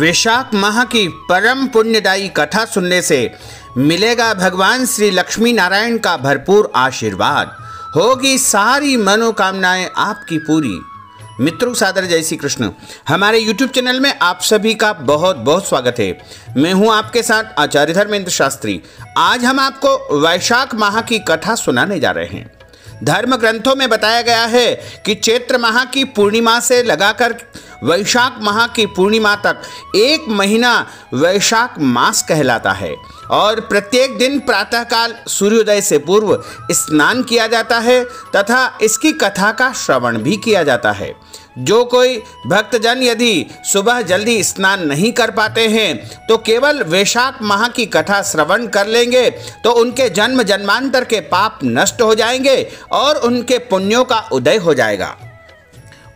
वैशाख माह की परम पुण्यदायी कथा सुनने से मिलेगा भगवान श्री लक्ष्मी नारायण का भरपूर आशीर्वाद। होगी सारी मनोकामनाएँ आपकी पूरी। मित्रों, सादर जय श्री कृष्ण। हमारे YouTube चैनल में आप सभी का बहुत बहुत स्वागत है। मैं हूँ आपके साथ आचार्य धर्मेंद्र शास्त्री। आज हम आपको वैशाख माह की कथा सुनाने जा रहे हैं। धर्म ग्रंथों में बताया गया है कि चैत्र माह की पूर्णिमा से लगाकर वैशाख माह की पूर्णिमा तक एक महीना वैशाख मास कहलाता है और प्रत्येक दिन प्रातःकाल सूर्योदय से पूर्व स्नान किया जाता है तथा इसकी कथा का श्रवण भी किया जाता है। जो कोई भक्तजन यदि सुबह जल्दी स्नान नहीं कर पाते हैं तो केवल वैशाख माह की कथा श्रवण कर लेंगे तो उनके जन्म जन्मांतर के पाप नष्ट हो जाएँगे और उनके पुण्यों का उदय हो जाएगा।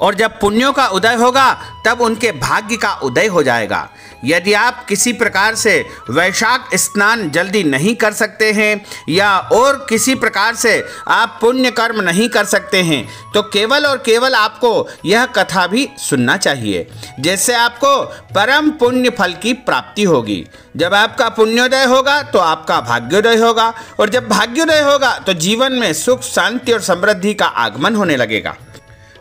और जब पुण्यों का उदय होगा, तब उनके भाग्य का उदय हो जाएगा। यदि आप किसी प्रकार से वैशाख स्नान जल्दी नहीं कर सकते हैं, या और किसी प्रकार से आप पुण्य कर्म नहीं कर सकते हैं तो केवल और केवल आपको यह कथा भी सुनना चाहिए, जिससे आपको परम पुण्य फल की प्राप्ति होगी। जब आपका पुण्योदय होगा तो आपका भाग्योदय होगा, और जब भाग्योदय होगा तो जीवन में सुख, शांति और समृद्धि का आगमन होने लगेगा।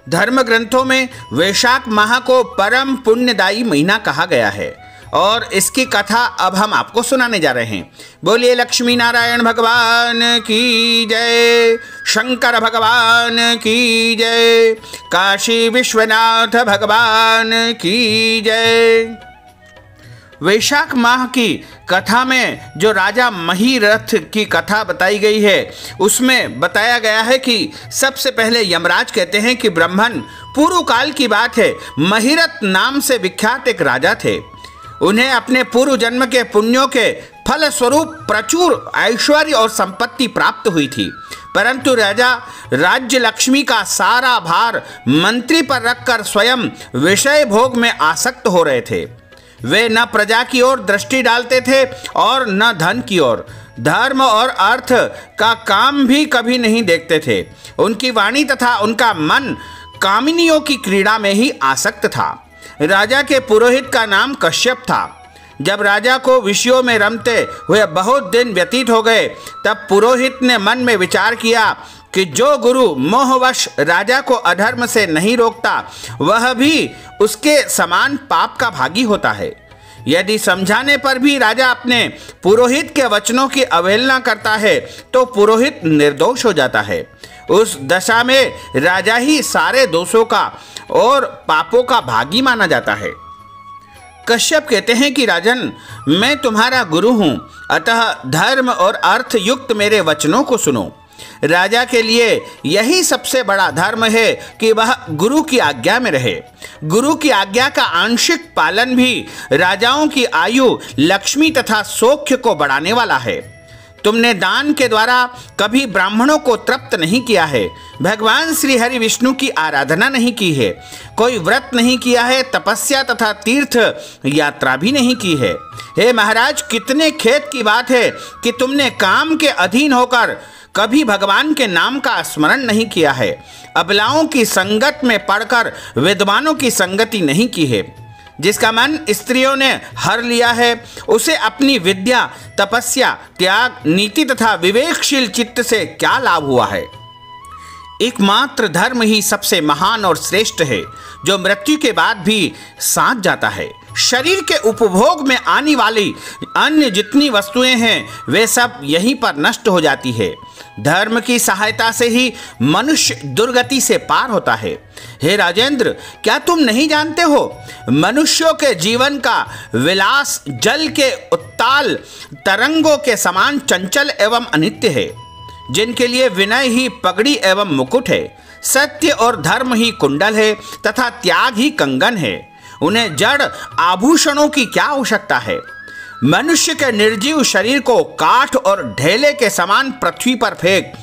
धर्म ग्रंथों में वैशाख माह को परम पुण्यदायी महीना कहा गया है। और इसकी कथा अब हम आपको सुनाने जा रहे हैं। बोलिए लक्ष्मी नारायण भगवान की जय, शंकर भगवान की जय, काशी विश्वनाथ भगवान की जय। वैशाख माह की कथा में जो राजा महीरथ की कथा बताई गई है, उसमें बताया गया है कि सबसे पहले यमराज कहते हैं कि ब्राह्मण, पूर्व काल की बात है, महीरथ नाम से विख्यात एक राजा थे। उन्हें अपने पूर्व जन्म के पुण्यों के फल स्वरूप प्रचुर ऐश्वर्य और संपत्ति प्राप्त हुई थी। परंतु राजा राज्य लक्ष्मी का सारा भार मंत्री पर रखकर स्वयं विषय भोग में आसक्त हो रहे थे। वे न प्रजा की ओर दृष्टि डालते थे और न धन की ओर। धर्म और अर्थ का काम भी कभी नहीं देखते थे। उनकी वाणी तथा उनका मन कामिनियों की क्रीड़ा में ही आसक्त था। राजा के पुरोहित का नाम कश्यप था। जब राजा को विषयों में रमते हुए बहुत दिन व्यतीत हो गए, तब पुरोहित ने मन में विचार किया कि जो गुरु मोहवश राजा को अधर्म से नहीं रोकता, वह भी उसके समान पाप का भागी होता है। यदि समझाने पर भी राजा अपने पुरोहित के वचनों की अवहेलना करता है तो पुरोहित निर्दोष हो जाता है। उस दशा में राजा ही सारे दोषों का और पापों का भागी माना जाता है। कश्यप कहते हैं कि, राजन, मैं तुम्हारा गुरु हूँ, अतः धर्म और अर्थ युक्त मेरे वचनों को सुनो। राजा के लिए यही सबसे बड़ा धर्म है कि वह गुरु की आज्ञा में रहे। गुरु की आज्ञा का आंशिक पालन भी राजाओं की आयु, लक्ष्मी तथा सौख्य को बढ़ाने वाला है। तुमने दान के द्वारा कभी ब्राह्मणों को तृप्त नहीं किया है। भगवान श्री हरि विष्णु की आराधना नहीं की है। कोई व्रत नहीं किया है, तपस्या तथा तीर्थ यात्रा भी नहीं की है। हे महाराज, कितने खेत की बात है कि तुमने काम के अधीन होकर कभी भगवान के नाम का स्मरण नहीं किया है। अबलाओं की संगत में पढ़कर, विद्वानों की संगति नहीं की है। जिसका मन स्त्रियों ने हर लिया है, उसे अपनी विद्या, तपस्या, त्याग, नीति तथा विवेकशील चित्त से क्या लाभ हुआ है? एकमात्र धर्म ही सबसे महान और श्रेष्ठ है, जो मृत्यु के बाद भी साथ जाता है। शरीर के उपभोग में आने वाली अन्य जितनी वस्तुएँ हैं, वे सब यहीं पर नष्ट हो जाती है। धर्म की सहायता से ही मनुष्य दुर्गति से पार होता है। हे राजेंद्र, क्या तुम नहीं जानते हो? मनुष्यों के जीवन का विलास जल के उत्ताल तरंगों के समान चंचल एवं अनित्य है, जिनके लिए विनय ही पगड़ी एवं मुकुट है। सत्य और धर्म ही कुंडल है तथा त्याग ही कंगन है। उन्हें जड़ आभूषणों की क्या आवश्यकता है? मनुष्य के निर्जीव शरीर को काठ और ढेले के समान पृथ्वी पर फेंक,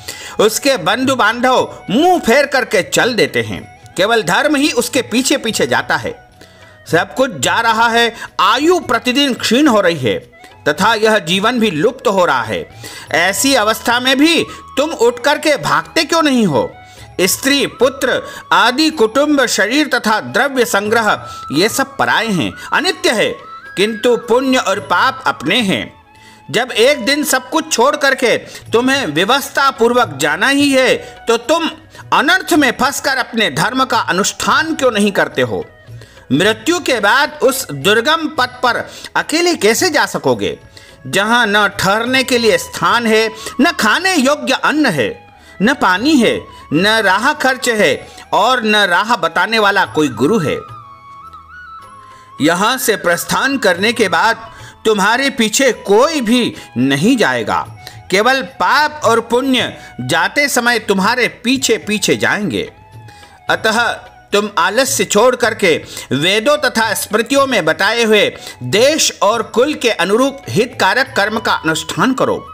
उसके बंधु बांधव मुँह फेर करके चल देते हैं। केवल धर्म ही उसके पीछे पीछे जाता है। सब कुछ जा रहा है, आयु प्रतिदिन क्षीण हो रही है, तथा यह जीवन भी लुप्त हो रहा है। ऐसी अवस्था में भी तुम उठ करके भागते क्यों नहीं हो? स्त्री, पुत्र, आदि, कुटुंब, शरीर तथा द्रव्य संग्रह, ये सब पराए हैं, अनित्य है, किंतु पुण्य और पाप अपने हैं। जब एक दिन सब कुछ छोड़ करके तुम्हें व्यवस्था पूर्वक जाना ही है तो तुम अनर्थ में फंसकर अपने धर्म का अनुष्ठान क्यों नहीं करते हो? मृत्यु के बाद उस दुर्गम पथ पर अकेले कैसे जा सकोगे? जहाँ न ठहरने के लिए स्थान है, न खाने योग्य अन्न है। न पानी है, न राह खर्च है और न राह बताने वाला कोई गुरु है। यहाँ से प्रस्थान करने के बाद तुम्हारे पीछे कोई भी नहीं जाएगा। केवल पाप और पुण्य जाते समय तुम्हारे पीछे पीछे जाएँगे। अतः तुम आलस्य छोड़ करके वेदों तथा स्मृतियों में बताए हुए देश और कुल के अनुरूप हितकारक कर्म का अनुष्ठान करो।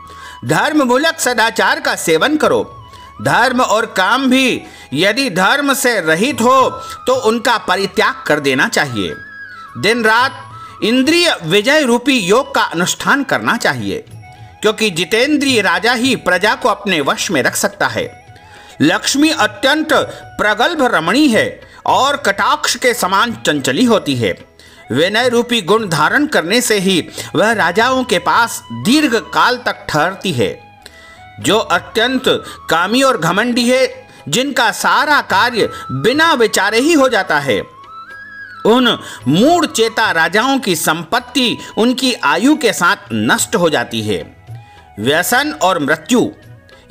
धर्म मूलक सदाचार का सेवन करो। धर्म और काम भी यदि धर्म से रहित हो तो उनका परित्याग कर देना चाहिए। दिन रात इंद्रिय विजय रूपी योग का अनुष्ठान करना चाहिए, क्योंकि जितेंद्रिय राजा ही प्रजा को अपने वश में रख सकता है। लक्ष्मी अत्यंत प्रगल्भ रमणी है और कटाक्ष के समान चंचली होती है। विनय रूपी गुण धारण करने से ही वह राजाओं के पास दीर्घ काल तक ठहरती है। जो अत्यंत कामी और घमंडी है, जिनका सारा कार्य बिना विचारे ही हो जाता है। उन मूड चेता राजाओं की संपत्ति उनकी आयु के साथ नष्ट हो जाती है। व्यसन और मृत्यु,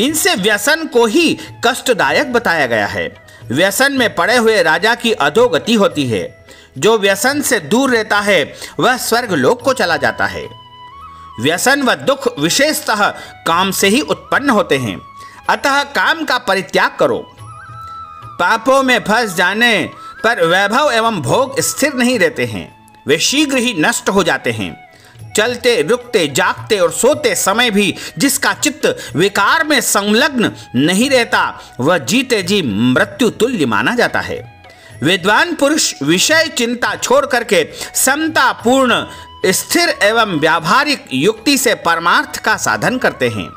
इनसे व्यसन को ही कष्टदायक बताया गया है। व्यसन में पड़े हुए राजा की अधोगति होती है। जो व्यसन से दूर रहता है, वह स्वर्ग लोक को चला जाता है। व्यसन व दुख विशेषतः काम से ही उत्पन्न होते हैं। अतः काम का परित्याग करो। पापों में फंस जाने पर वैभव एवं भोग स्थिर नहीं रहते हैं। वे शीघ्र ही नष्ट हो जाते हैं। चलते, रुकते, जागते और सोते समय भी जिसका चित्त विकार में संलग्न नहीं रहता, वह जीते जी मृत्यु तुल्य माना जाता है। विद्वान पुरुष विषय चिंता छोड़ करके समता पूर्ण स्थिर एवं व्यावहारिक युक्ति से परमार्थ का साधन करते हैं।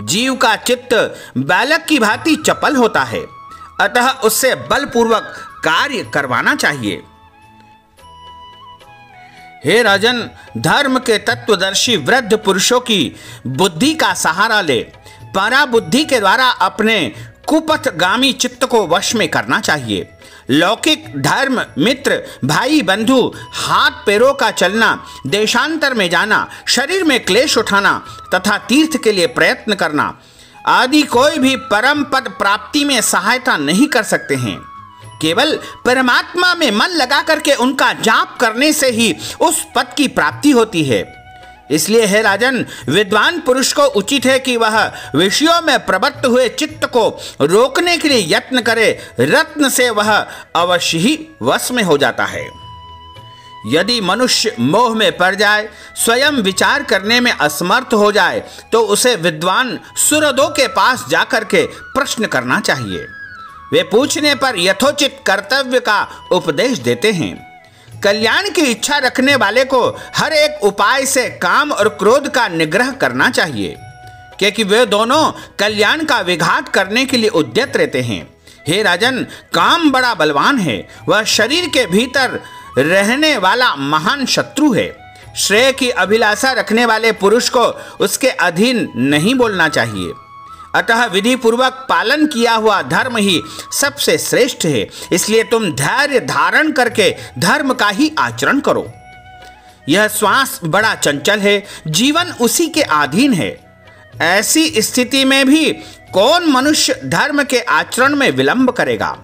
जीव का चित्त बालक की भांति चपल होता है। अतः उससे बलपूर्वक कार्य करवाना चाहिए। हे राजन, धर्म के तत्वदर्शी वृद्ध पुरुषों की बुद्धि का सहारा ले। परा बुद्धि के द्वारा अपने कुपथगामी चित्त को वश में करना चाहिए। लौकिक धर्म, मित्र, भाई, बंधु, हाथ पैरों का चलना, देशांतर में जाना, शरीर में क्लेश उठाना तथा तीर्थ के लिए प्रयत्न करना आदि कोई भी परम पद प्राप्ति में सहायता नहीं कर सकते हैं। केवल परमात्मा में मन लगा करके उनका जाप करने से ही उस पद की प्राप्ति होती है। इसलिए है राजन, विद्वान पुरुष को उचित है कि वह विषयों में प्रवृत्त हुए चित्त को रोकने के लिए यत्न करे, रत्न से वह अवश्य ही वश में हो जाता है। यदि मनुष्य मोह में पड़ जाए, स्वयं विचार करने में असमर्थ हो जाए तो उसे विद्वान सुरदों के पास जाकर के प्रश्न करना चाहिए। वे पूछने पर यथोचित कर्तव्य का उपदेश देते हैं। कल्याण की इच्छा रखने वाले को हर एक उपाय से काम और क्रोध का निग्रह करना चाहिए, क्योंकि वे दोनों कल्याण का विघात करने के लिए उद्यत रहते हैं। हे राजन, काम बड़ा बलवान है। वह शरीर के भीतर रहने वाला महान शत्रु है। श्रेय की अभिलाषा रखने वाले पुरुष को उसके अधीन नहीं बोलना चाहिए। अतः विधि पूर्वक पालन किया हुआ धर्म ही सबसे श्रेष्ठ है। इसलिए तुम धैर्य धारण करके धर्म का ही आचरण करो। यह श्वास बड़ा चंचल है, जीवन उसी के अधीन है। ऐसी स्थिति में भी कौन मनुष्य धर्म के आचरण में विलंब करेगा?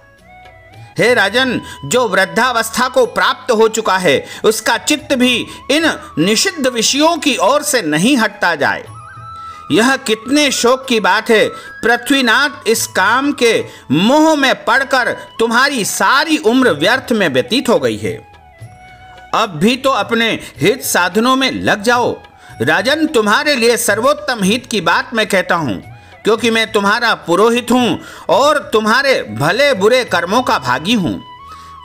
हे राजन, जो वृद्धावस्था को प्राप्त हो चुका है, उसका चित्त भी इन निषिद्ध विषयों की ओर से नहीं हटता जाए। यह कितने शोक की बात है। पृथ्वीनाथ इस काम के मोह में पड़कर तुम्हारी सारी उम्र व्यर्थ में व्यतीत हो गई है। अब भी तो अपने हित साधनों में लग जाओ। राजन, तुम्हारे लिए सर्वोत्तम हित की बात मैं कहता हूँ, क्योंकि मैं तुम्हारा पुरोहित हूँ और तुम्हारे भले बुरे कर्मों का भागी हूँ।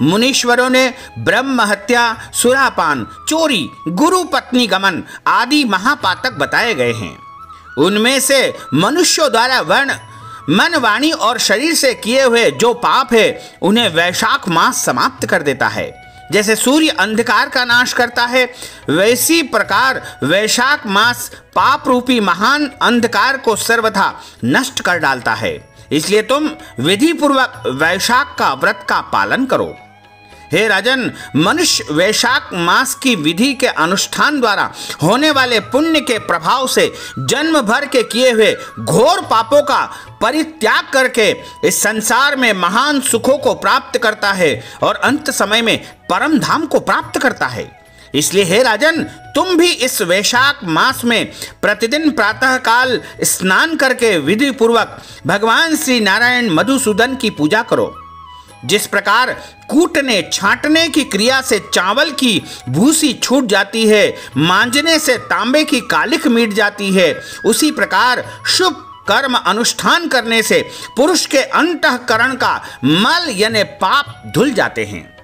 मुनीश्वरों ने ब्रह्म हत्या, सुरापान, चोरी, गुरु पत्नी गमन आदि महापातक बताए गए हैं। उनमें से मनुष्यों द्वारा वर्ण मन वाणी और शरीर से किए हुए जो पाप है, उन्हें वैशाख मास समाप्त कर देता है। जैसे सूर्य अंधकार का नाश करता है, वैसी प्रकार वैशाख मास पाप रूपी महान अंधकार को सर्वथा नष्ट कर डालता है। इसलिए तुम विधि पूर्वक वैशाख का व्रत का पालन करो। हे राजन, मनुष्य वैशाख मास की विधि के अनुष्ठान द्वारा होने वाले पुण्य के प्रभाव से जन्म भर के किए हुए घोर पापों का परित्याग करके इस संसार में महान सुखों को प्राप्त करता है और अंत समय में परम धाम को प्राप्त करता है। इसलिए हे राजन, तुम भी इस वैशाख मास में प्रतिदिन प्रातः काल स्नान करके विधि पूर्वक भगवान श्री नारायण मधुसूदन की पूजा करो। जिस प्रकार कूटने, छांटने की क्रिया से चावल की भूसी छूट जाती है, मांजने से तांबे की कालिख मिट जाती है। उसी प्रकार शुभ कर्म अनुष्ठान करने से पुरुष के अंतकरण का मल यानी पाप धुल जाते हैं।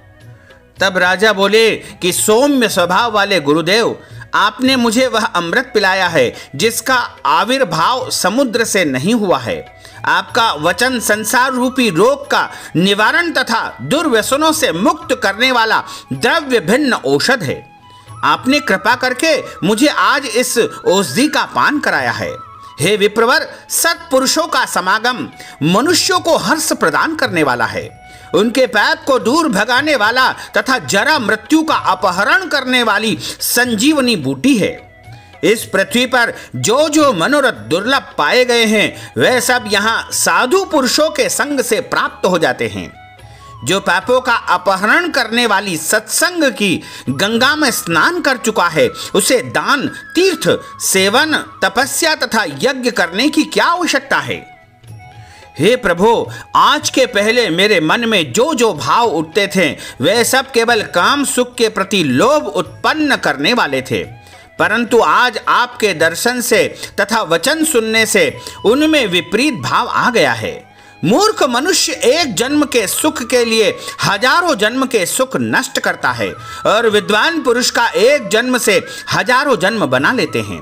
तब राजा बोले कि, सौम्य स्वभाव वाले गुरुदेव, आपने मुझे वह अमृत पिलाया है, जिसका आविर्भाव समुद्र से नहीं हुआ है। आपका वचन संसार रूपी रोग का निवारण तथा दुर्व्यसनों से मुक्त करने वाला द्रव्य भिन्न औषध है। आपने कृपा करके मुझे आज इस औषधि का पान कराया है। हे विप्रवर, सत्पुरुषों का समागम मनुष्यों को हर्ष प्रदान करने वाला है। उनके पैप को दूर भगाने वाला तथा जरा मृत्यु का अपहरण करने वाली संजीवनी बूटी है। इस पृथ्वी पर जो जो मनोरथ दुर्लभ पाए गए हैं वह सब यहाँ साधु पुरुषों के संग से प्राप्त हो जाते हैं। जो पापों का अपहरण करने वाली सत्संग की गंगा में स्नान कर चुका है, उसे दान, तीर्थ, सेवन, तपस्या तथा यज्ञ करने की क्या आवश्यकता है? हे प्रभु, आज के पहले मेरे मन में जो जो भाव उठते थे, वे सब केवल काम सुख के प्रति लोभ उत्पन्न करने वाले थे। परंतु आज आपके दर्शन से तथा वचन सुनने से उनमें विपरीत भाव आ गया है। मूर्ख मनुष्य एक जन्म के सुख के लिए हज़ारों जन्म के सुख नष्ट करता है और विद्वान पुरुष का एक जन्म से हज़ारों जन्म बना लेते हैं।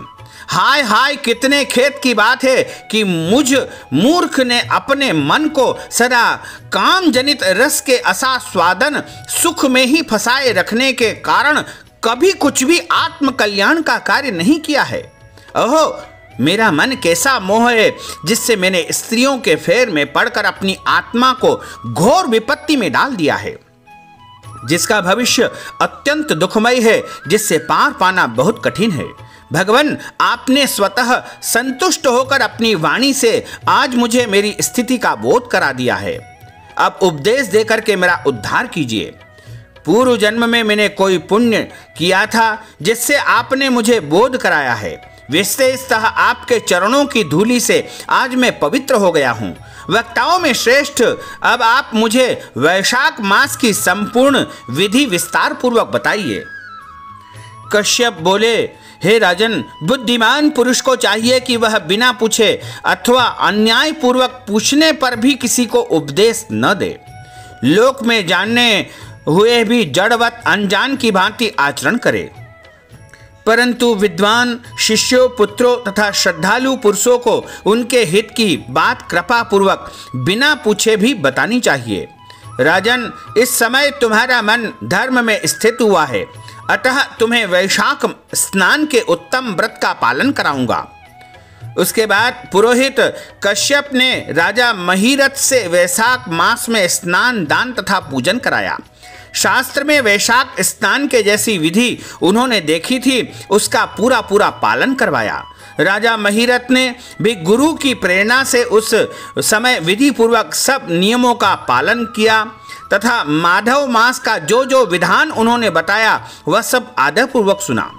हाय हाय, कितने खेत की बात है कि मुझ मूर्ख ने अपने मन को सदा काम जनित रस के असास्वादन सुख में ही फंसाए रखने के कारण कभी कुछ भी आत्म कल्याण का कार्य नहीं किया है। ओहो, मेरा मन कैसा मोह है, जिससे मैंने स्त्रियों के फेर में पढ़कर अपनी आत्मा को घोर विपत्ति में डाल दिया है। जिसका भविष्य अत्यंत दुखमय है, जिससे पार पाना बहुत कठिन है। भगवान, आपने स्वतः संतुष्ट होकर अपनी वाणी से आज मुझे मेरी स्थिति का बोध करा दिया है। अब उपदेश देकर के मेरा उद्धार कीजिए। पूर्व जन्म में मैंने कोई पुण्य किया था जिससे आपने मुझे बोध कराया है। विशेषतः आपके चरणों की धूली से आज मैं पवित्र हो गया हूँ। वक्ताओं में श्रेष्ठ, अब आप मुझे वैशाख मास की संपूर्ण विधि विस्तार पूर्वक बताइए। कश्यप बोले, हे राजन, बुद्धिमान पुरुष को चाहिए कि वह बिना पूछे अथवा अन्याय पूर्वक पूछने पर भी किसी को उपदेश न दे। लोक में जानने हुए भी जड़वत अनजान की भांति आचरण करे। परंतु विद्वान शिष्यों, पुत्रों तथा श्रद्धालु पुरुषों को उनके हित की बात कृपा पूर्वक बिना पूछे भी बतानी चाहिए। राजन, इस समय तुम्हारा मन धर्म में स्थित हुआ है। अतः तुम्हें वैशाख स्नान के उत्तम व्रत का पालन कराऊँगा। उसके बाद पुरोहित कश्यप ने राजा महीरथ से वैशाख मास में स्नान दान तथा पूजन कराया। शास्त्र में वैशाख स्नान के जैसी विधि उन्होंने देखी थी, उसका पूरा पूरा पालन करवाया। राजा महीरथ ने भी गुरु की प्रेरणा से उस समय विधि पूर्वक सब नियमों का पालन किया, तथा माधव मास का जो जो विधान उन्होंने बताया, वह सब आदर पूर्वक सुना।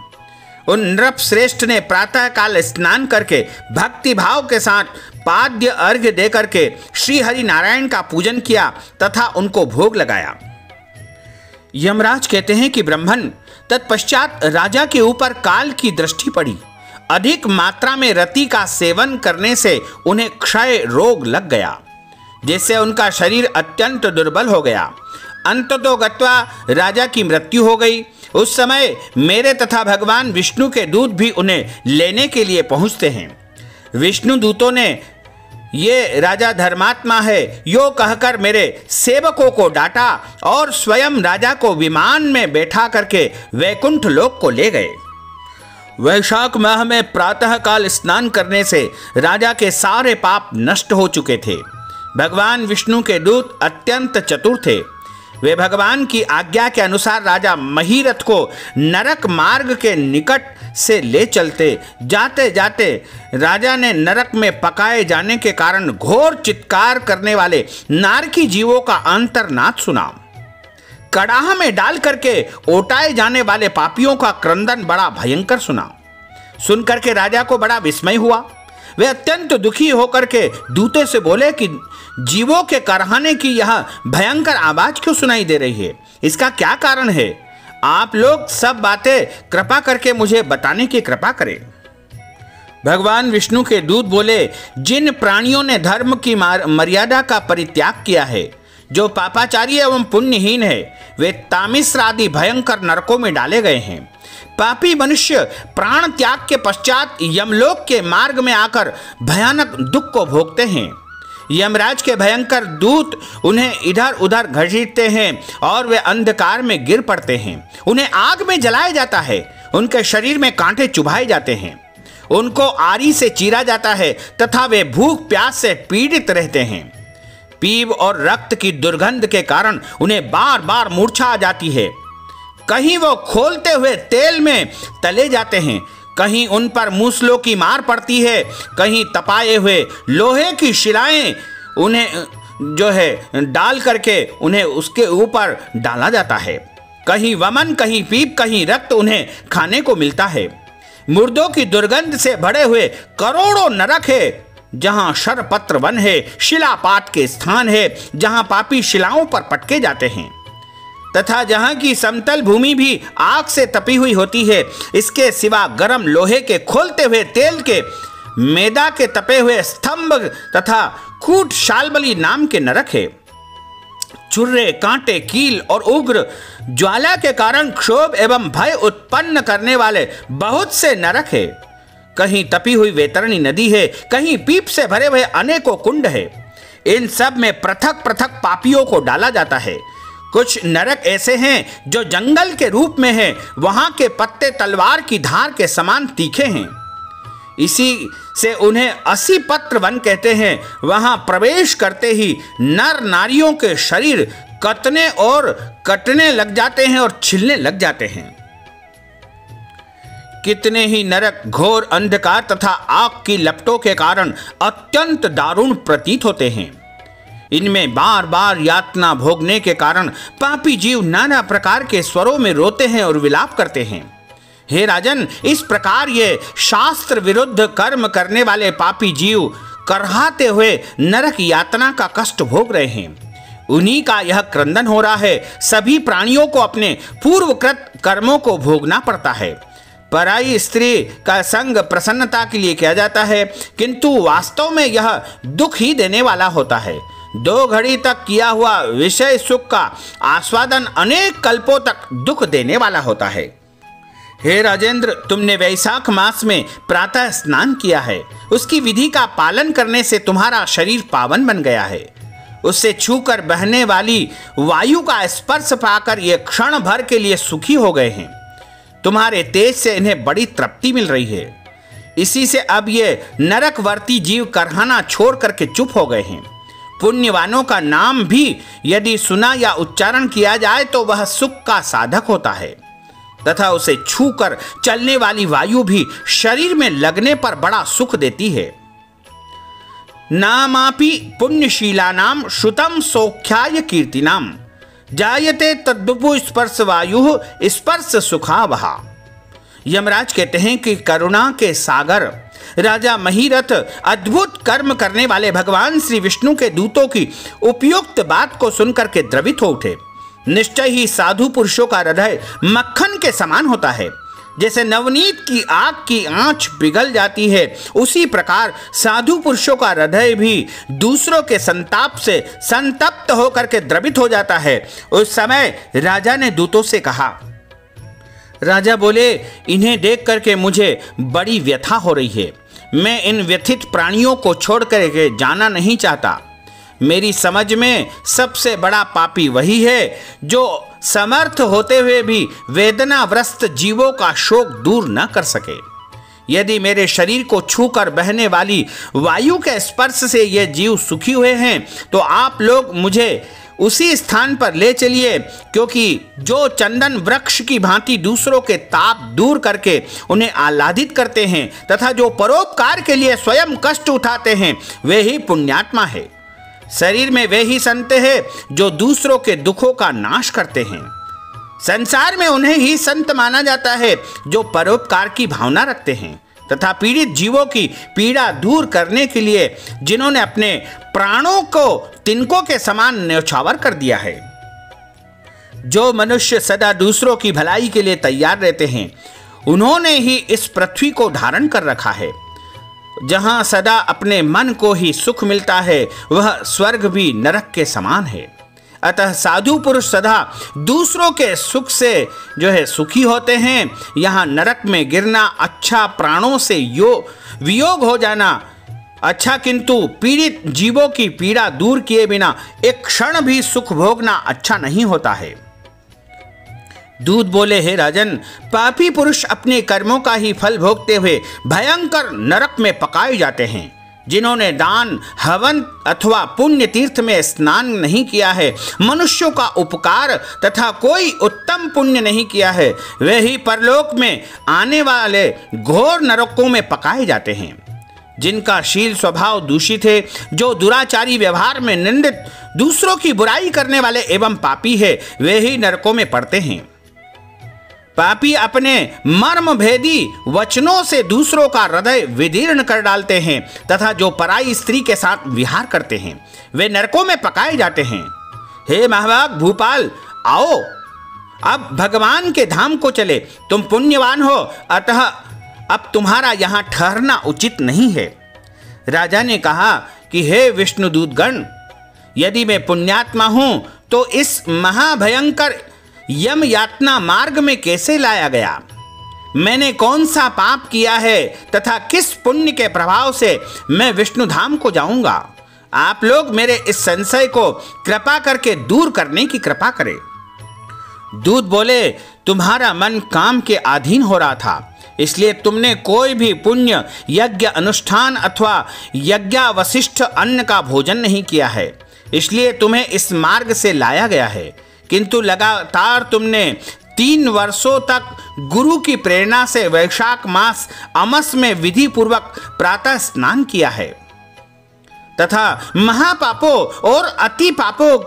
उन नृप श्रेष्ठ ने प्रातः काल स्नान करके भक्ति भाव के साथ पाद्य अर्घ्य देकर के श्री हरि नारायण का पूजन किया, तथा उनको भोग लगाया। यमराज कहते हैं कि ब्राह्मण तत्पश्चात राजा के ऊपर काल की दृष्टि पड़ी। अधिक मात्रा में रति का सेवन करने से उन्हें क्षय रोग लग गया, जिससे उनका शरीर अत्यंत दुर्बल हो गया। अंत तो गत्वा राजा की मृत्यु हो गई। उस समय मेरे तथा भगवान विष्णु के दूत भी उन्हें लेने के लिए पहुँचते हैं। विष्णु दूतों ने ये राजा धर्मात्मा है, यो कहकर मेरे सेवकों को डांटा और स्वयं राजा को विमान में बैठा करके वैकुंठ लोक को ले गए। वैशाख माह में प्रातःकाल स्नान करने से राजा के सारे पाप नष्ट हो चुके थे। भगवान विष्णु के दूत अत्यंत चतुर थे। वे भगवान की आज्ञा के अनुसार राजा महीरथ को नरक मार्ग के निकट से ले चलते। जाते जाते राजा ने नरक में पकाए जाने के कारण घोर चित्कार करने वाले नारकी जीवों का अंतरनाथ सुना। कड़ाह में डाल करके ओटाए जाने वाले पापियों का क्रंदन बड़ा भयंकर सुना। सुनकर के राजा को बड़ा विस्मय हुआ। वे अत्यंत दुखी होकर के दूते से बोले कि, जीवों के करहाने की यह भयंकर आवाज़ क्यों सुनाई दे रही है? इसका क्या कारण है? आप लोग सब बातें कृपा करके मुझे बताने की कृपा करें। भगवान विष्णु के दूत बोले, जिन प्राणियों ने धर्म की मर्यादा का परित्याग किया है, जो पापाचारी एवं पुण्यहीन है, वे तामिश्र आदि भयंकर नरकों में डाले गए हैं। पापी मनुष्य प्राण त्याग के पश्चात यमलोक के मार्ग में आकर भयानक दुख को भोगते हैं। यमराज के भयंकर दूत उन्हें इधर उधर घसीटते हैं और वे अंधकार में गिर पड़ते हैं। उन्हें आग में जलाया जाता है। उनके शरीर में कांटे चुभाए जाते हैं। उनको आरी से चीरा जाता है तथा वे भूख प्यास से पीड़ित रहते हैं। पीव और रक्त की दुर्गंध के कारण उन्हें बार बार मूर्छा आ जाती है। कहीं वो खोलते हुए तेल में तले जाते हैं कहीं उन पर मूसलों की मार पड़ती है, कहीं तपाए हुए लोहे की शिलाएँ उन्हें, जो है, डाल करके उन्हें उसके ऊपर डाला जाता है। कहीं वमन, कहीं पीप, कहीं रक्त उन्हें खाने को मिलता है। मुर्दों की दुर्गंध से भरे हुए करोड़ों नरक है, जहाँ शरपत्र वन है, शिलापात के स्थान है, जहाँ पापी शिलाओं पर पटके जाते हैं। तथा जहाँ की समतल भूमि भी आग से तपी हुई होती है, इसके सिवा गर्म लोहे के खोलते हुए तेल के मैदा के तपे हुए स्तंभ तथा कूट शालबली नाम के नरक है। चुर्रे, कांटे, कील और उग्र ज्वाला के कारण क्षोभ एवं भय उत्पन्न करने वाले बहुत से नरक है। कहीं तपी हुई वेतरणी नदी है, कहीं पीप से भरे हुए अनेकों कुंड है। इन सब में पृथक पृथक पापियों को डाला जाता है। कुछ नरक ऐसे हैं जो जंगल के रूप में हैं, वहाँ के पत्ते तलवार की धार के समान तीखे हैं। इसी से उन्हें असी पत्र वन कहते हैं, वहाँ प्रवेश करते ही नर नारियों के शरीर कतने और कटने लग जाते हैं और छिलने लग जाते हैं। कितने ही नरक, घोर अंधकार तथा आग की लपटों के कारण अत्यंत दारुण प्रतीत होते हैं। इनमें बार बार यातना भोगने के कारण पापी जीव नाना प्रकार के स्वरों में रोते हैं और विलाप करते हैं। हे राजन, इस प्रकार ये शास्त्र विरुद्ध कर्म करने वाले पापी जीव करहाते हुए नरक यातना का कष्ट भोग रहे हैं। उन्हीं का यह क्रंदन हो रहा है, सभी प्राणियों को अपने पूर्वकृत कर्मों को भोगना पड़ता है। पराई स्त्री का संग प्रसन्नता के लिए किया जाता है, किंतु वास्तव में यह दुख ही देने वाला होता है। दो घड़ी तक किया हुआ विषय सुख का आस्वादन अनेक कल्पों तक दुख देने वाला होता है। हे राजेंद्र, तुमने वैशाख मास में प्रातः स्नान किया है। उसकी विधि का पालन करने से तुम्हारा शरीर पावन बन गया है। उससे छूकर बहने वाली वायु का स्पर्श पाकर ये क्षण भर के लिए सुखी हो गए हैं। तुम्हारे तेज से इन्हें बड़ी तृप्ति मिल रही है। इसी से अब ये नरकवर्ती जीव करहाना छोड़ करके चुप हो गए हैं। पुण्यवानों का नाम भी यदि सुना या उच्चारण किया जाए तो वह सुख का साधक होता है। तथा उसे छूकर चलने वाली वायु भी शरीर में लगने पर बड़ा सुख देती है। नामापि पुण्यशीला नाम श्रुतम सौख्याय कीर्तिनाम। जायते तद्वपु स्पर्श वायु स्पर्श सुखा वहा यमराज कहते हैं कि करुणा के सागर राजा महीरथ अद्भुत कर्म करने वाले भगवान श्री विष्णु के दूतों की उपयुक्त बात को सुनकर के द्रवित हो उठे। निश्चय ही साधु पुरुषों का हृदय मक्खन के समान होता है। जैसे नवनीत की आग की आँच पिघल जाती है, उसी प्रकार साधु पुरुषों का हृदय भी दूसरों के संताप से संतप्त होकर के द्रवित हो जाता है। उस समय राजा ने दूतों से कहा राजा बोले, इन्हें देख करके मुझे बड़ी व्यथा हो रही है। मैं इन व्यथित प्राणियों को छोड़ कर के जाना नहीं चाहता। मेरी समझ में सबसे बड़ा पापी वही है, जो समर्थ होते हुए भी वेदनाग्रस्त जीवों का शोक दूर न कर सके। यदि मेरे शरीर को छूकर बहने वाली वायु के स्पर्श से ये जीव सुखी हुए हैं तो आप लोग मुझे उसी स्थान पर ले चलिए, क्योंकि जो चंदन वृक्ष की भांति दूसरों के ताप दूर करके उन्हें आह्लादित करते हैं, तथा जो परोपकार के लिए स्वयं कष्ट उठाते हैं, वे ही पुण्यात्मा है। शरीर में वे ही संत हैं, जो दूसरों के दुखों का नाश करते हैं। संसार में उन्हें ही संत माना जाता है, जो परोपकार की भावना रखते हैं। तथा पीड़ित जीवों की पीड़ा दूर करने के लिए जिन्होंने अपने प्राणों को तिनकों के समान न्यौछावर कर दिया है। जो मनुष्य सदा दूसरों की भलाई के लिए तैयार रहते हैं, उन्होंने ही इस पृथ्वी को धारण कर रखा है। जहाँ सदा अपने मन को ही सुख मिलता है, वह स्वर्ग भी नरक के समान है। अतः साधु पुरुष सदा दूसरों के सुख से जो है सुखी होते हैं। यहाँ नरक में गिरना अच्छा प्राणों से यो वियोग हो जाना अच्छा किंतु पीड़ित जीवों की पीड़ा दूर किए बिना एक क्षण भी सुख भोगना अच्छा नहीं होता है। दूध बोले, हे राजन, पापी पुरुष अपने कर्मों का ही फल भोगते हुए भयंकर नरक में पकाए जाते हैं। जिन्होंने दान, हवन अथवा पुण्य तीर्थ में स्नान नहीं किया है, मनुष्यों का उपकार तथा कोई उत्तम पुण्य नहीं किया है, वे ही परलोक में आने वाले घोर नरकों में पकाए जाते हैं। जिनका शील स्वभाव दूषित है, जो दुराचारी व्यवहार में निंदित, दूसरों की बुराई करने वाले एवं पापी है, वे ही नरकों में पड़ते हैं। पापी अपने मर्म भेदी वचनों से दूसरों का हृदय विदीर्ण कर डालते हैं तथा जो पराई स्त्री के साथ विहार करते हैं, वे नरकों में पकाए जाते हैं। हे महाभाग, भूपाल, आओ। अब भगवान के धाम को चले। तुम पुण्यवान हो, अतः अब तुम्हारा यहाँ ठहरना उचित नहीं है। राजा ने कहा कि, हे विष्णुदूतगण, यदि मैं पुण्यात्मा हूँ तो इस महाभयंकर यम यातना मार्ग में कैसे लाया गया? मैंने कौन सा पाप किया है तथा किस पुण्य के प्रभाव से मैं विष्णु धाम को जाऊँगा? आप लोग मेरे इस संशय को कृपा करके दूर करने की कृपा करें। दूध बोले, तुम्हारा मन काम के अधीन हो रहा था, इसलिए तुमने कोई भी पुण्य, यज्ञ अनुष्ठान अथवा यज्ञावशिष्ट अन्न का भोजन नहीं किया है, इसलिए तुम्हें इस मार्ग से लाया गया है। किंतु लगातार तुमने तीन वर्षों तक गुरु की प्रेरणा से वैशाख मास अमस में विधि पूर्वक प्रातः स्नान किया है। तथा महापापों और अति पापों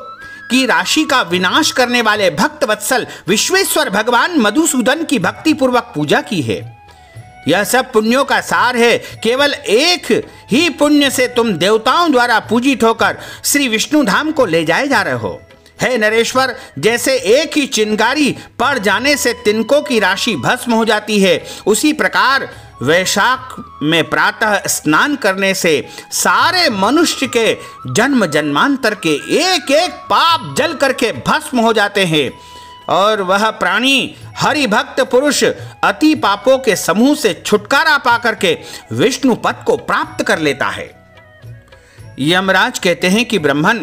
की राशि का विनाश करने वाले भक्त वत्सल विश्वेश्वर भगवान मधुसूदन की भक्ति पूर्वक पूजा की है। यह सब पुण्यों का सार है। केवल एक ही पुण्य से तुम देवताओं द्वारा पूजित होकर श्री विष्णु धाम को ले जाए जा रहे हो। है नरेश्वर, जैसे एक ही चिंगारी पड़ जाने से तिनकों की राशि भस्म हो जाती है, उसी प्रकार वैशाख में प्रातः स्नान करने से सारे मनुष्य के जन्म जन्मांतर के एक एक पाप जल करके भस्म हो जाते हैं। और वह प्राणी हरि भक्त पुरुष अति पापों के समूह से छुटकारा पा करके विष्णु पद को प्राप्त कर लेता है। यमराज कहते हैं कि ब्राह्मण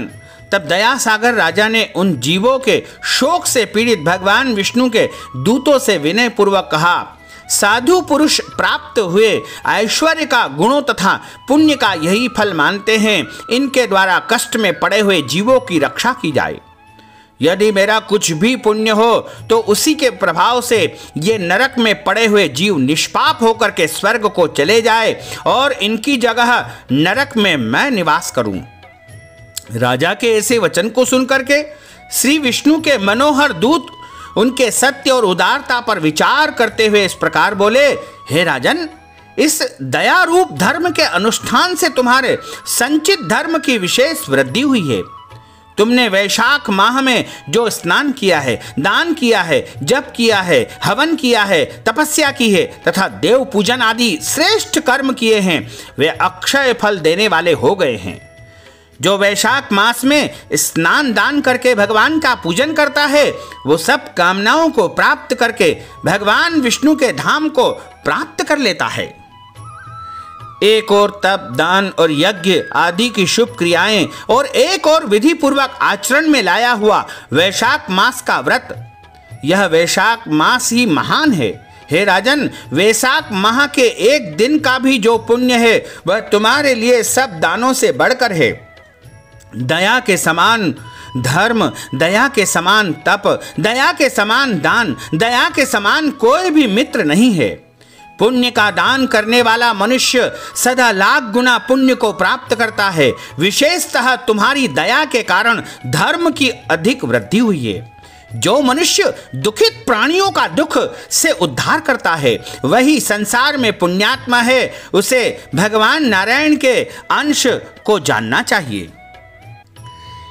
तब दया सागर राजा ने उन जीवों के शोक से पीड़ित भगवान विष्णु के दूतों से विनय पूर्वक कहा, साधु पुरुष प्राप्त हुए ऐश्वर्य का गुणों तथा पुण्य का यही फल मानते हैं। इनके द्वारा कष्ट में पड़े हुए जीवों की रक्षा की जाए। यदि मेरा कुछ भी पुण्य हो तो उसी के प्रभाव से ये नरक में पड़े हुए जीव निष्पाप होकर के स्वर्ग को चले जाए और इनकी जगह नरक में मैं निवास करूँ। राजा के ऐसे वचन को सुनकर के श्री विष्णु के मनोहर दूत उनके सत्य और उदारता पर विचार करते हुए इस प्रकार बोले, हे राजन, इस दया रूप धर्म के अनुष्ठान से तुम्हारे संचित धर्म की विशेष वृद्धि हुई है। तुमने वैशाख माह में जो स्नान किया है, दान किया है, जप किया है, हवन किया है, तपस्या की है, तथा देव पूजन आदि श्रेष्ठ कर्म किए हैं, वे अक्षय फल देने वाले हो गए हैं। जो वैशाख मास में स्नान दान करके भगवान का पूजन करता है, वो सब कामनाओं को प्राप्त करके भगवान विष्णु के धाम को प्राप्त कर लेता है। एक और तप, दान और यज्ञ आदि की शुभ क्रियाएँ और एक और विधि पूर्वक आचरण में लाया हुआ वैशाख मास का व्रत। यह वैशाख मास ही महान है। हे राजन, वैशाख माह के एक दिन का भी जो पुण्य है, वह तुम्हारे लिए सब दानों से बढ़कर है। दया के समान धर्म, दया के समान तप, दया के समान दान, दया के समान कोई भी मित्र नहीं है। पुण्य का दान करने वाला मनुष्य सदा लाख गुना पुण्य को प्राप्त करता है। विशेषतः तुम्हारी दया के कारण धर्म की अधिक वृद्धि हुई है। जो मनुष्य दुखित प्राणियों का दुख से उद्धार करता है, वही संसार में पुण्यात्मा है। उसे भगवान नारायण के अंश को जानना चाहिए।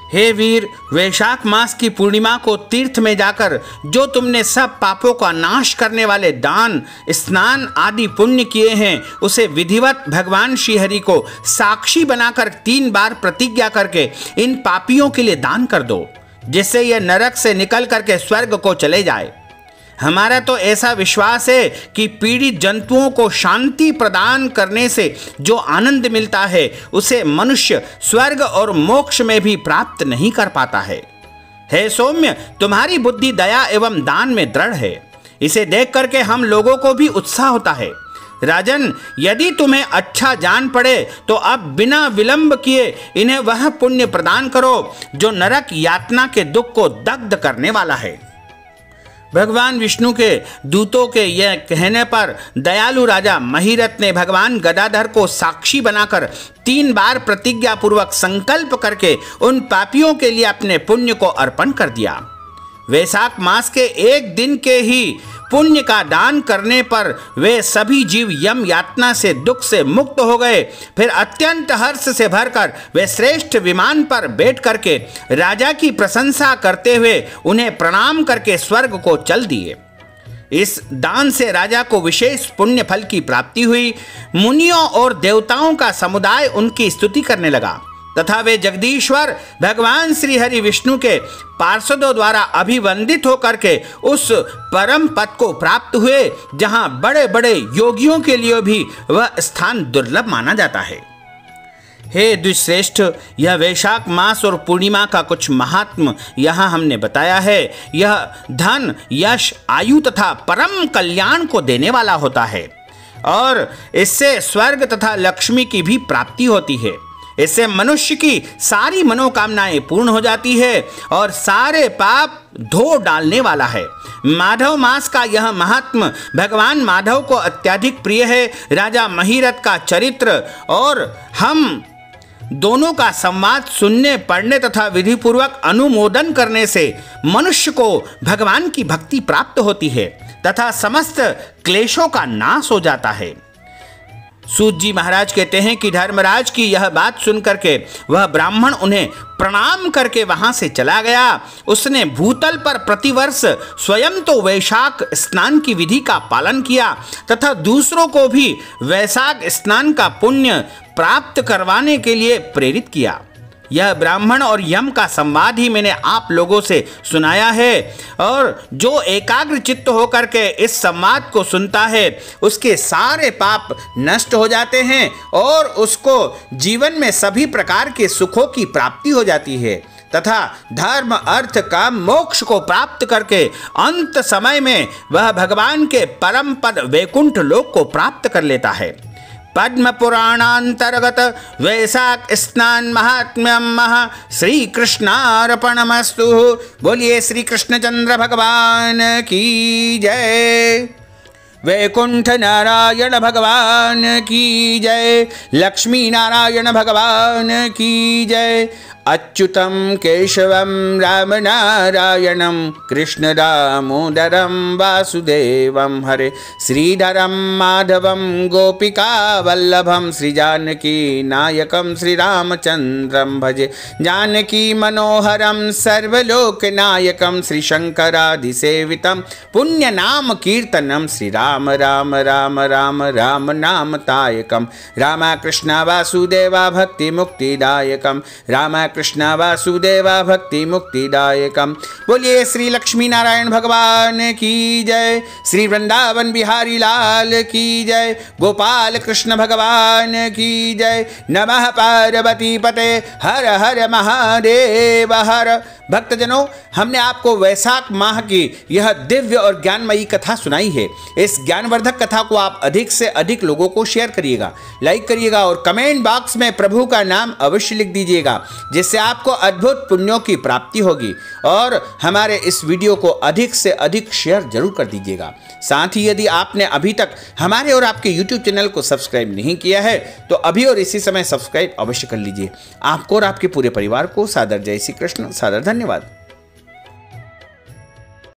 हे वीर, वैशाख मास की पूर्णिमा को तीर्थ में जाकर जो तुमने सब पापों का नाश करने वाले दान, स्नान आदि पुण्य किए हैं, उसे विधिवत भगवान श्रीहरि को साक्षी बनाकर तीन बार प्रतिज्ञा करके इन पापियों के लिए दान कर दो, जिससे यह नरक से निकल करके स्वर्ग को चले जाए। हमारा तो ऐसा विश्वास है कि पीड़ित जंतुओं को शांति प्रदान करने से जो आनंद मिलता है, उसे मनुष्य स्वर्ग और मोक्ष में भी प्राप्त नहीं कर पाता है। हे सौम्य, तुम्हारी बुद्धि दया एवं दान में दृढ़ है। इसे देख करके हम लोगों को भी उत्साह होता है। राजन, यदि तुम्हें अच्छा जान पड़े तो अब बिना विलंब किए इन्हें वह पुण्य प्रदान करो, जो नरक यातना के दुख को दग्ध करने वाला है। भगवान विष्णु के दूतों के यह कहने पर दयालु राजा महीरथ ने भगवान गदाधर को साक्षी बनाकर तीन बार प्रतिज्ञापूर्वक संकल्प करके उन पापियों के लिए अपने पुण्य को अर्पण कर दिया। वैशाख मास के एक दिन के ही पुण्य का दान करने पर वे सभी जीव यम यातना से दुख से मुक्त हो गए। फिर अत्यंत हर्ष से भरकर वे श्रेष्ठ विमान पर बैठ करके राजा की प्रशंसा करते हुए उन्हें प्रणाम करके स्वर्ग को चल दिए। इस दान से राजा को विशेष पुण्य फल की प्राप्ति हुई। मुनियों और देवताओं का समुदाय उनकी स्तुति करने लगा। तथा वे जगदीश्वर भगवान श्री हरि विष्णु के पार्षदों द्वारा अभिवंदित होकर के उस परम पद को प्राप्त हुए, जहाँ बड़े बड़े योगियों के लिए भी वह स्थान दुर्लभ माना जाता है। हे द्विश्रेष्ठ, यह वैशाख मास और पूर्णिमा का कुछ महात्म यहाँ हमने बताया है। यह धन, यश, आयु तथा परम कल्याण को देने वाला होता है और इससे स्वर्ग तथा लक्ष्मी की भी प्राप्ति होती है। इससे मनुष्य की सारी मनोकामनाएँ पूर्ण हो जाती है और सारे पाप धो डालने वाला है। माधव मास का यह महात्म भगवान माधव को अत्यधिक प्रिय है। राजा महिरथ का चरित्र और हम दोनों का संवाद सुनने, पढ़ने तथा विधिपूर्वक अनुमोदन करने से मनुष्य को भगवान की भक्ति प्राप्त होती है तथा समस्त क्लेशों का नाश हो जाता है। सूत जी महाराज कहते हैं कि धर्मराज की यह बात सुन करके वह ब्राह्मण उन्हें प्रणाम करके वहाँ से चला गया। उसने भूतल पर प्रतिवर्ष स्वयं तो वैशाख स्नान की विधि का पालन किया तथा दूसरों को भी वैशाख स्नान का पुण्य प्राप्त करवाने के लिए प्रेरित किया। यह ब्राह्मण और यम का संवाद ही मैंने आप लोगों से सुनाया है। और जो एकाग्र चित्त होकर के इस संवाद को सुनता है, उसके सारे पाप नष्ट हो जाते हैं और उसको जीवन में सभी प्रकार के सुखों की प्राप्ति हो जाती है। तथा धर्म, अर्थ का मोक्ष को प्राप्त करके अंत समय में वह भगवान के परम पद वैकुंठ लोक को प्राप्त कर लेता है। पद्म पुराणांतर्गत वैशाख स्नान महात्म्यम महा श्री कृष्णार्पणमस्तु बोलिए श्री कृष्णचंद्र भगवान की जय। वैकुंठ नारायण भगवान की जय। लक्ष्मी नारायण भगवान की जय। अच्युतं केशवं रामनारायणं कृष्णदामोदरं वासुदेवं हरे। श्रीधरं माधवं गोपिकावल्लभं श्रीजानकीनायकं श्रीरामचन्द्रं भजे। जानकीमनोहरं सर्वलोकनायकं श्रीशङ्करादिसेवितं। पुण्यनामकीर्तनं श्रीराम राम राम राम राम नामतायकं रामकृष्ण वासुदेवा भक्तिमुक्तिदायकं। राम कृष्ण वासुदेव भक्ति मुक्तिदायकम बोलिए श्री लक्ष्मी नारायण भगवान की जय। श्री वृंदावन बिहारी लाल की जय। गोपाल कृष्ण भगवान की जय। नमः पार्वती पते। हर हर महादेव हर। भक्तजनों, हमने आपको वैशाख माह की यह दिव्य और ज्ञानमयी कथा सुनाई है। इस ज्ञानवर्धक कथा को आप अधिक से अधिक लोगों को शेयर करिएगा। लाइक करिएगा और कमेंट बॉक्स में प्रभु का नाम अवश्य लिख दीजिएगा जिससे आपको अद्भुत पुण्यों की प्राप्ति होगी और हमारे इस वीडियो को अधिक से अधिक शेयर ज़रूर कर दीजिएगा। साथ ही यदि आपने अभी तक हमारे और आपके यूट्यूब चैनल को सब्सक्राइब नहीं किया है तो अभी और इसी समय सब्सक्राइब अवश्य कर लीजिए। आपको और आपके पूरे परिवार को सादर जय श्री कृष्ण, सादर धन्यवाद।